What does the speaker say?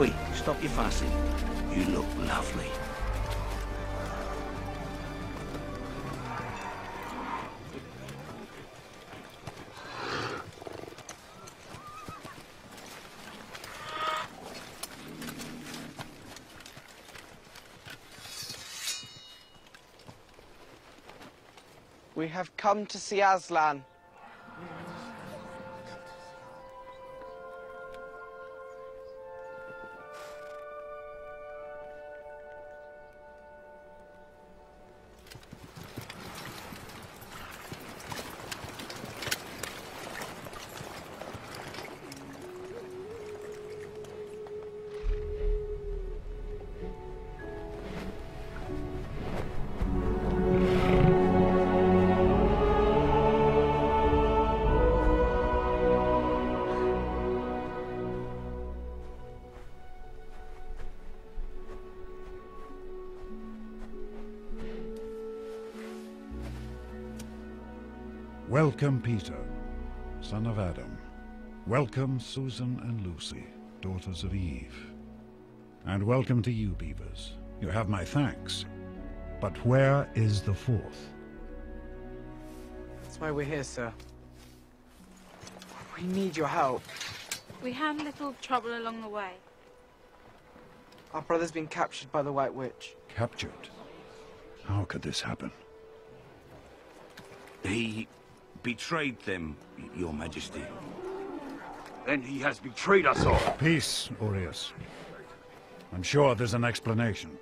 Stop your fussing. You look lovely. We have come to see Aslan. Welcome, Peter, son of Adam. Welcome, Susan and Lucy, daughters of Eve. And welcome to you, Beavers. You have my thanks. But where is the fourth? That's why we're here, sir. We need your help. We had little trouble along the way. Our brother's been captured by the White Witch. Captured? How could this happen? He betrayed them, your majesty. Then he has betrayed us all. Peace, Oreius. I'm sure there's an explanation.